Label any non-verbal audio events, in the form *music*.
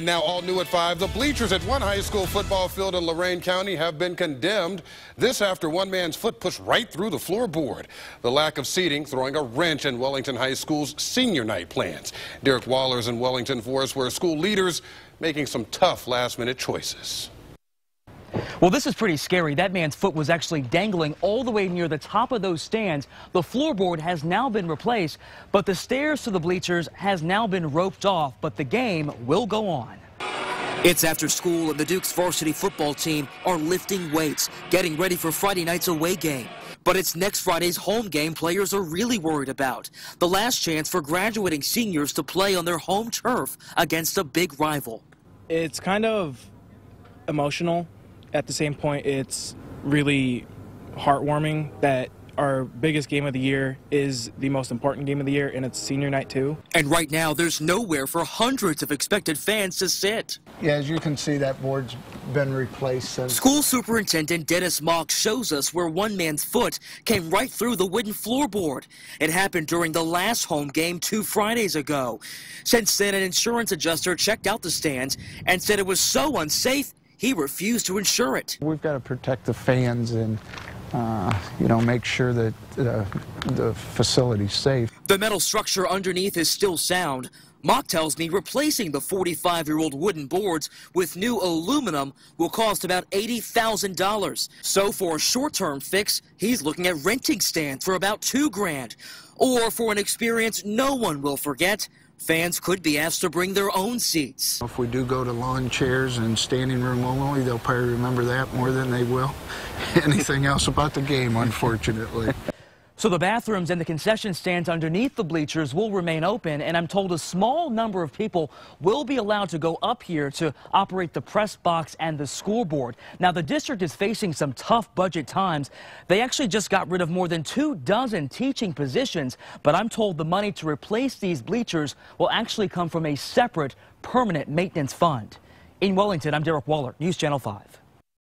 And now all new at 5, the bleachers at one high school football field in Lorain County have been condemned. This after one man's foot pushed right through the floorboard. The lack of seating throwing a wrench in Wellington High School's senior night plans. Derek Waller's in Wellington for us where school leaders making some tough last-minute choices. Well, this is pretty scary. That man's foot was actually dangling all the way near the top of those stands. The floorboard has now been replaced, but the stairs to the bleachers has now been roped off, but the game will go on. It's after school and the Dukes varsity football team are lifting weights, getting ready for Friday night's away game. But it's next Friday's home game players are really worried about. The last chance for graduating seniors to play on their home turf against a big rival. It's kind of emotional at the same point, it's really heartwarming that our biggest game of the year is the most important game of the year, and it's senior night too. And right now, there's nowhere for hundreds of expected fans to sit. Yeah, as you can see, that board's been replaced since. School Superintendent Dennis Mock shows us where one man's foot came right through the wooden floorboard. It happened during the last home game two Fridays ago. Since then, an insurance adjuster checked out the stands and said it was so unsafe he refused to insure it. We've got to protect the fans and, uh, you know, make sure that uh, the facility's safe. The metal structure underneath is still sound. Mock tells me replacing the 45-year-old wooden boards with new aluminum will cost about $80,000. So for a short-term fix, he's looking at renting stands for about two grand. Or for an experience no one will forget, Fans could be asked to bring their own seats. If we do go to lawn chairs and standing room only, they'll probably remember that more than they will *laughs* anything else about the game, unfortunately. So the bathrooms and the concession stands underneath the bleachers will remain open, and I'm told a small number of people will be allowed to go up here to operate the press box and the scoreboard. Now, the district is facing some tough budget times. They actually just got rid of more than two dozen teaching positions, but I'm told the money to replace these bleachers will actually come from a separate permanent maintenance fund. In Wellington, I'm Derek Waller, News Channel 5.